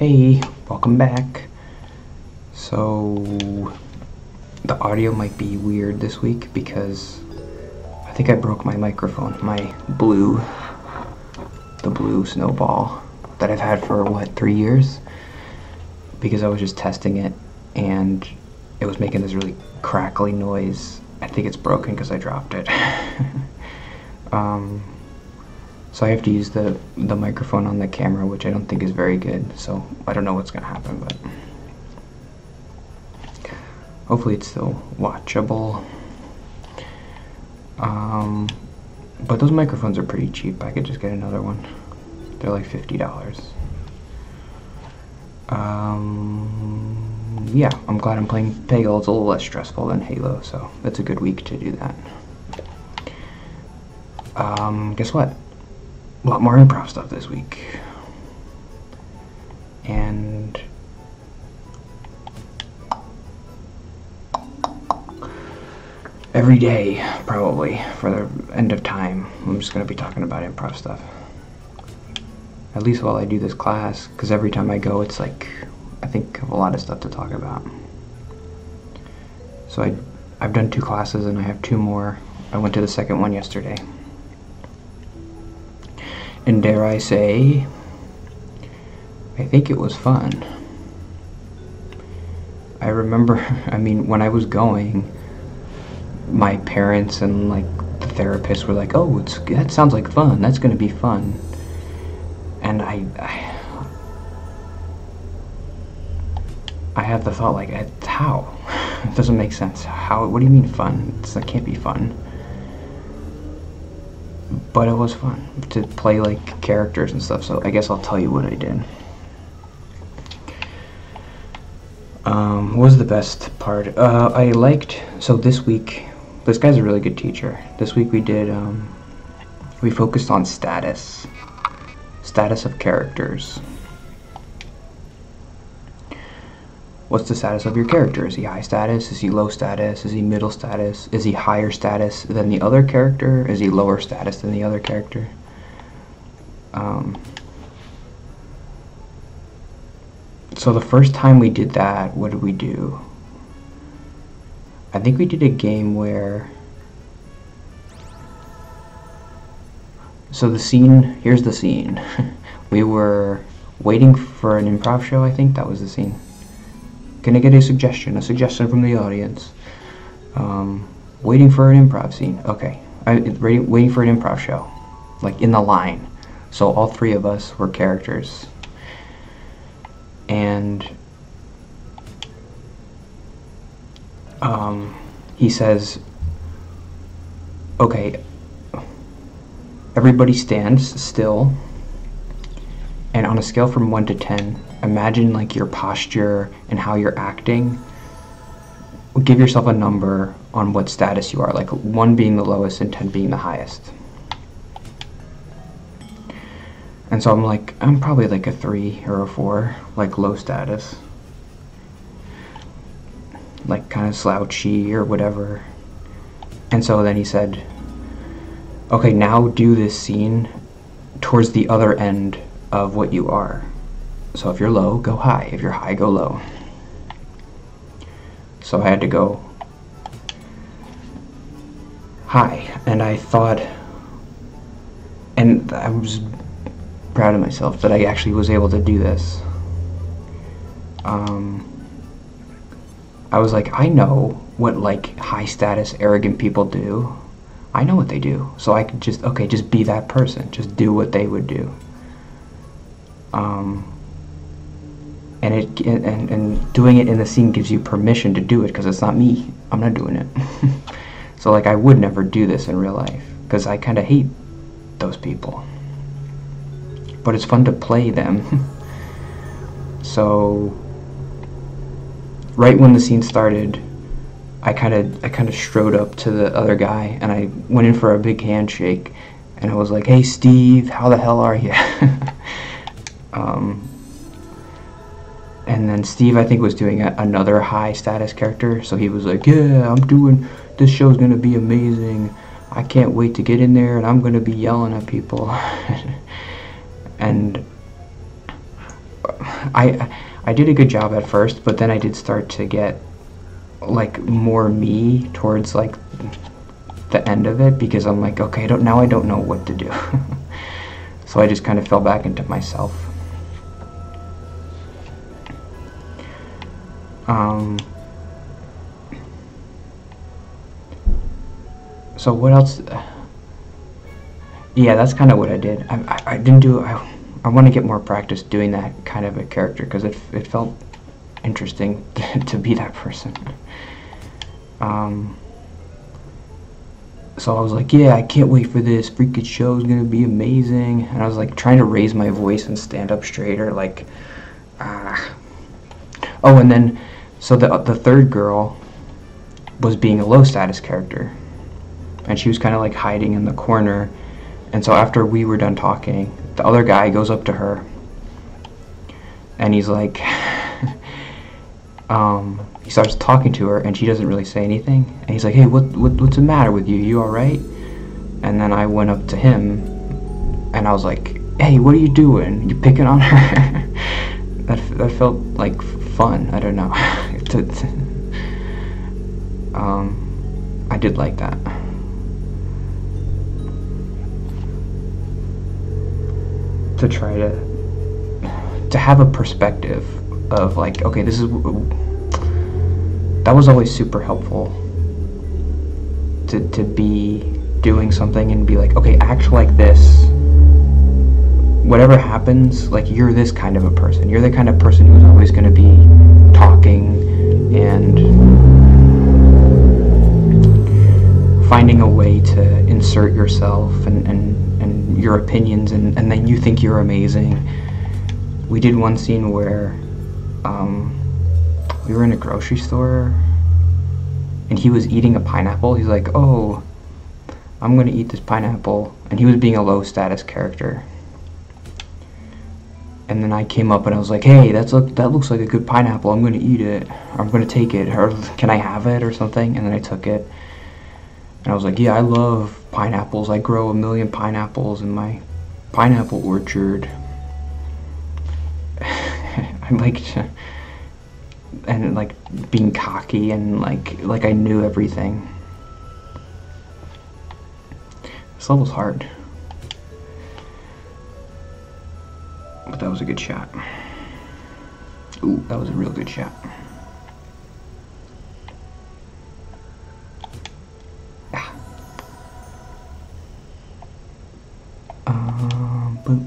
Hey, welcome back. So, the audio might be weird this week because I think I broke my microphone, my blue, the blue snowball that I've had for what, three years? Because I was just testing it and it was making this really crackly noise. I think it's broken because I dropped it. um, so I have to use the, the microphone on the camera, which I don't think is very good. So I don't know what's going to happen, but hopefully it's still watchable. Um, but those microphones are pretty cheap. I could just get another one. They're like $50. Um, yeah, I'm glad I'm playing Peggle. It's a little less stressful than Halo, so that's a good week to do that. Um, guess what? A lot more improv stuff this week. And every day, probably, for the end of time, I'm just going to be talking about improv stuff. At least while I do this class, because every time I go, it's like, I think of a lot of stuff to talk about. So I, I've done two classes and I have two more. I went to the second one yesterday. And dare I say, I think it was fun. I remember, I mean, when I was going, my parents and like the therapist were like, "Oh, it's that sounds like fun. That's going to be fun." And I, I, I had the thought like, "How? It doesn't make sense. How? What do you mean fun? It's, that can't be fun." But it was fun to play like characters and stuff. So I guess I'll tell you what I did. Um, what was the best part? Uh, I liked so this week. This guy's a really good teacher. This week we did. Um, we focused on status, status of characters. What's the status of your character? Is he high status? Is he low status? Is he middle status? Is he higher status than the other character? Is he lower status than the other character? Um, so the first time we did that, what did we do? I think we did a game where so the scene here's the scene we were waiting for an improv show I think that was the scene can I get a suggestion? A suggestion from the audience. Um, waiting for an improv scene. Okay. I, waiting, waiting for an improv show. Like in the line. So all three of us were characters. And um, he says, okay, everybody stands still. And on a scale from 1 to 10, imagine like your posture and how you're acting. Give yourself a number on what status you are like 1 being the lowest and 10 being the highest. And so I'm like I'm probably like a 3 or a 4 like low status. Like kind of slouchy or whatever. And so then he said okay now do this scene towards the other end of what you are so if you're low, go high. If you're high, go low. So I had to go high. And I thought, and I was proud of myself that I actually was able to do this. Um, I was like, I know what like high status, arrogant people do. I know what they do. So I could just, okay, just be that person. Just do what they would do. Um, and it and, and doing it in the scene gives you permission to do it because it's not me. I'm not doing it. So like i would never do this in real life because i kind of hate those people. But it's fun to play them. So right when the scene started i kind of i kind of strode up to the other guy and i went in for a big handshake and i was like hey steve how the hell are you um, and then Steve, I think, was doing a, another high status character. So he was like, "Yeah, I'm doing this show's gonna be amazing. I can't wait to get in there, and I'm gonna be yelling at people." and I I did a good job at first, but then I did start to get like more me towards like the end of it because I'm like, okay, I don't now I don't know what to do. so I just kind of fell back into myself. Um, so what else? Yeah, that's kind of what I did. I, I, I didn't do. I, I want to get more practice doing that kind of a character because it it felt interesting to be that person. Um, so I was like, yeah, I can't wait for this. Freaking show is gonna be amazing. And I was like trying to raise my voice and stand up straighter, like, ah. Oh, and then, so the the third girl was being a low status character, and she was kind of like hiding in the corner. And so after we were done talking, the other guy goes up to her, and he's like, um, he starts talking to her and she doesn't really say anything. And he's like hey what, what what's the matter with you? You all right? And then i went up to him and i was like hey what are you doing? You picking on her? That, that felt like fun. I don't know um, i did like that to try to to have a perspective of like okay this is that was always super helpful to, to be doing something and be like, okay, act like this. Whatever happens, like you're this kind of a person. You're the kind of person who's always going to be talking and finding a way to insert yourself and, and, and your opinions, and, and then you think you're amazing. We did one scene where um, we were in a grocery store and he was eating a pineapple. He's like, oh, I'm gonna eat this pineapple. And he was being a low status character. And then I came up and I was like, hey, that's look, that looks like a good pineapple. I'm gonna eat it. I'm gonna take it. Or can I have it or something? And then I took it. And I was like, yeah, I love pineapples. I grow a million pineapples in my pineapple orchard. I like and like being cocky and like like I knew everything. This level's hard. But that was a good shot. Ooh, that was a real good shot. Ah. Um, but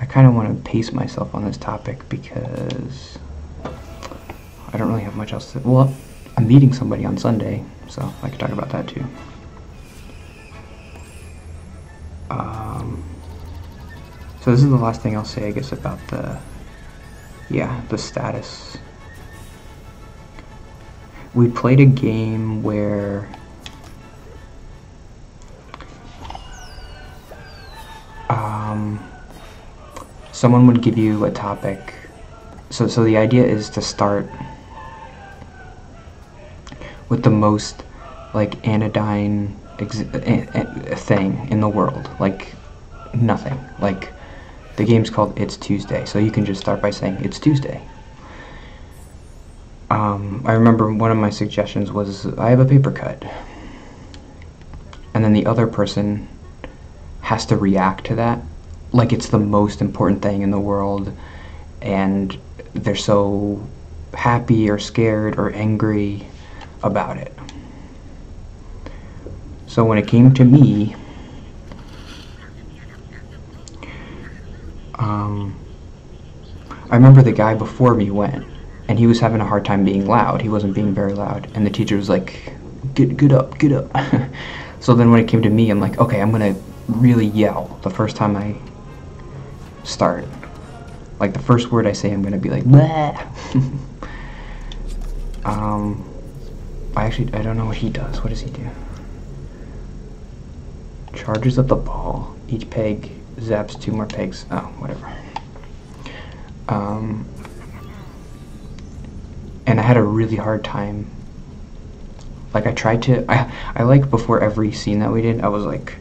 I kind of want to pace myself on this topic because I don't really have much else to. Well, I'm meeting somebody on Sunday, so I could talk about that too. So this is the last thing I'll say, I guess, about the, yeah, the status. We played a game where um, someone would give you a topic. So, so the idea is to start with the most like anodyne thing in the world. Like nothing. Like the game's called It's Tuesday, so you can just start by saying It's Tuesday. Um, I remember one of my suggestions was I have a paper cut, and then the other person has to react to that like it's the most important thing in the world, and they're so happy or scared or angry about it. So when it came to me, um, I remember the guy before me went, and he was having a hard time being loud. He wasn't being very loud, and the teacher was like, "Get, get up, get up." so then when it came to me, I'm like, "Okay, I'm gonna really yell the first time I start. Like the first word I say, I'm gonna be like, um, I actually, I don't know what he does. What does he do? Charges up the ball. Each peg zaps two more pegs. Oh, whatever. Um, and I had a really hard time. Like I tried to, I, I like before every scene that we did, I was like,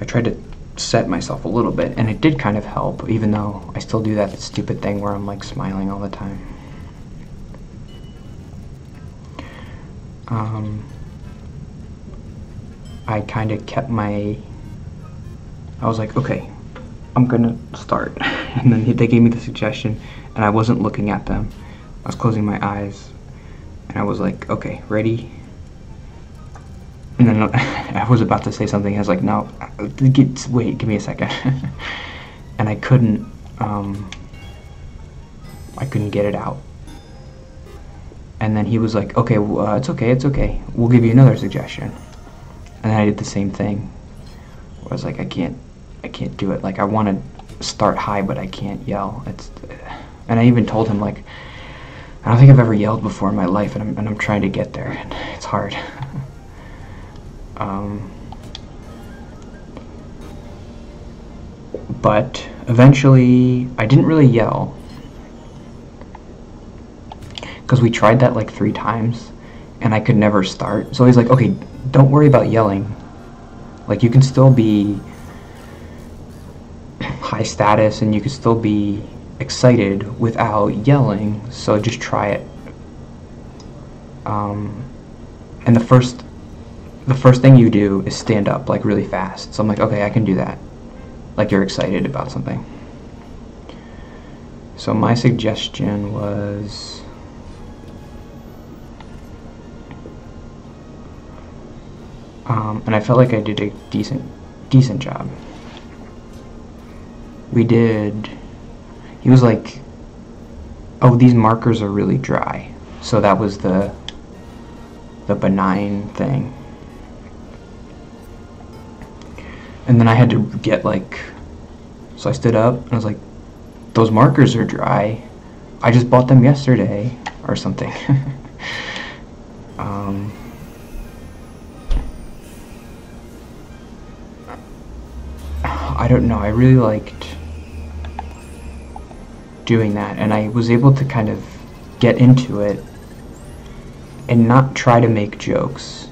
I tried to set myself a little bit, and it did kind of help, even though I still do that stupid thing where I'm like smiling all the time. Um, I kind of kept my. I was like, okay, I'm gonna start. and then they gave me the suggestion, and I wasn't looking at them. I was closing my eyes, and I was like, okay, ready? And then I was about to say something. I was like, no, get, wait, give me a second. and I couldn't, um, I couldn't get it out. And then he was like, okay, well, uh, it's okay, it's okay. We'll give you another suggestion. And I did the same thing. I was like, I can't, I can't do it. Like, I want to start high, but I can't yell. It's, and I even told him like, I don't think I've ever yelled before in my life, and I'm, and I'm trying to get there, and it's hard. um, but eventually, I didn't really yell because we tried that like three times, and I could never start. So he's like, okay, don't worry about yelling. Like you can still be high status, and you can still be excited without yelling, so just try it. Um, and the first, the first thing you do is stand up like really fast. So I'm like, okay, I can do that. Like you're excited about something. So my suggestion was. Um, and I felt like I did a decent, decent job. We did he was like, "Oh, these markers are really dry." So that was the the benign thing. And then I had to get like so I stood up and I was like, "Those markers are dry. I just bought them yesterday or something." um I don't know. I really liked doing that and I was able to kind of get into it and not try to make jokes.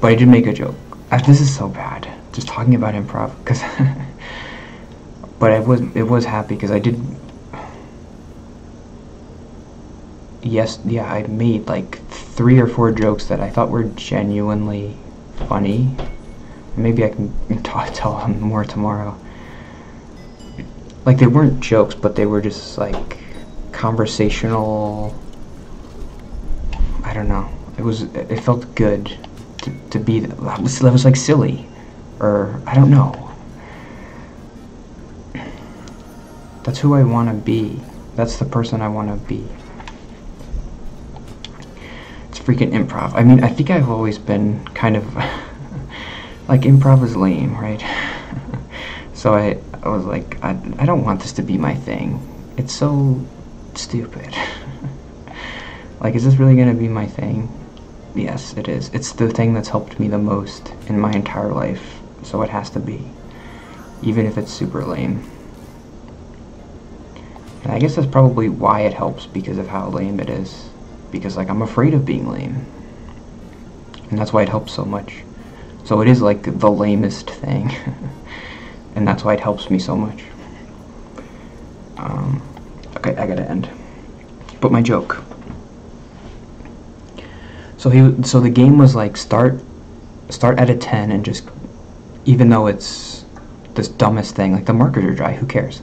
But I did make a joke. Uh, this is so bad, just talking about improv, because. but I was it was happy because I did. Yes, yeah, I made like three or four jokes that I thought were genuinely funny. Maybe I can talk, tell them more tomorrow like they weren't jokes, but they were just like conversational. I don't know. It was. It felt good to, to be. That was, that was like silly, or I don't know. That's who I want to be. That's the person I want to be. It's freaking improv. I mean, I think I've always been kind of like improv is lame, right? so I I was like, I, I don't want this to be my thing. It's so stupid. like, is this really to be my thing? Yes, it is. It's the thing that's helped me the most in my entire life, so it has to be. Even if it's super lame. And I guess that's probably why it helps, because of how lame it is. Because, like, I'm afraid of being lame. And that's why it helps so much. So it is, like, the lamest thing. and that's why it helps me so much. Um, okay, I gotta end. But my joke. So he, so the game was like start, start at a ten and just, even though it's this dumbest thing, like the markers are dry, who cares,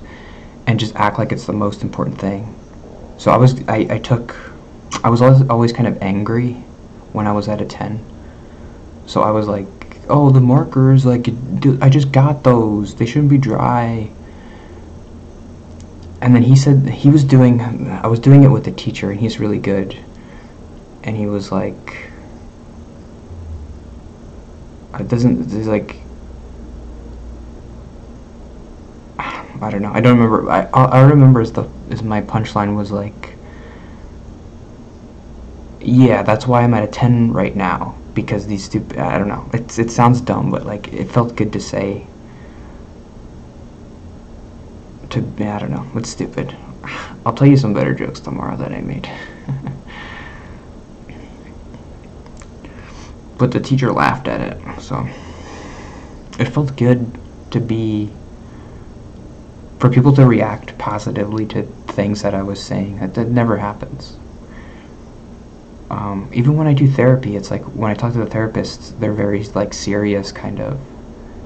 and just act like it's the most important thing. So I was, I, I took, I was always, always kind of angry when I was at a ten. So I was like, oh, the markers, like, I just got those. They shouldn't be dry. And then he said he was doing, I was doing it with the teacher, and he's really good. And he was like, it doesn't, it's like, I don't know. I don't remember. I I remember is the is my punchline was like, yeah, that's why I'm at a ten right now because these stupid I don't know. It's it sounds dumb, but like it felt good to say. To I don't know. It's stupid. I'll tell you some better jokes tomorrow that I made. but the teacher laughed at it, so it felt good to be for people to react positively to things that I was saying. That, that never happens. Um, even when I do therapy, it's like when I talk to the therapists, they're very like serious kind of,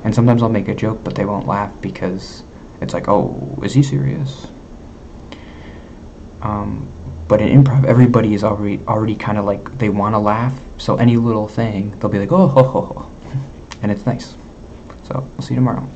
and sometimes I'll make a joke, but they won't laugh because it's like, oh, is he serious? Um, but in improv, everybody is already already kind of like they want to laugh, so any little thing they'll be like, oh, ho, ho, ho. and it's nice. So we'll see you tomorrow.